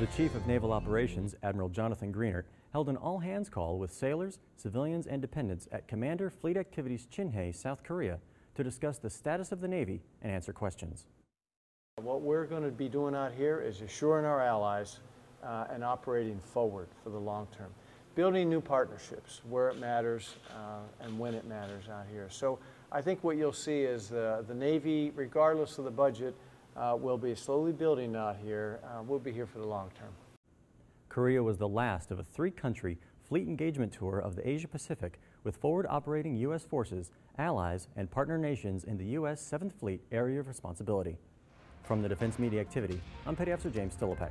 The Chief of Naval Operations, Admiral Jonathan Greenert, held an all-hands call with sailors, civilians, and dependents at Commander Fleet Activities Chinhae, South Korea, to discuss the status of the Navy and answer questions. What we're going to be doing out here is assuring our allies uh, and operating forward for the long term. Building new partnerships where it matters uh, and when it matters out here. So I think what you'll see is the, the Navy, regardless of the budget, uh, will be slowly building out here. Uh, we'll be here for the long term. Korea was the last of a three-country fleet engagement tour of the Asia Pacific with forward operating U.S. forces, allies, and partner nations in the U.S. 7th Fleet Area of Responsibility. From the Defense Media Activity, I'm Petty Officer James Stilipec.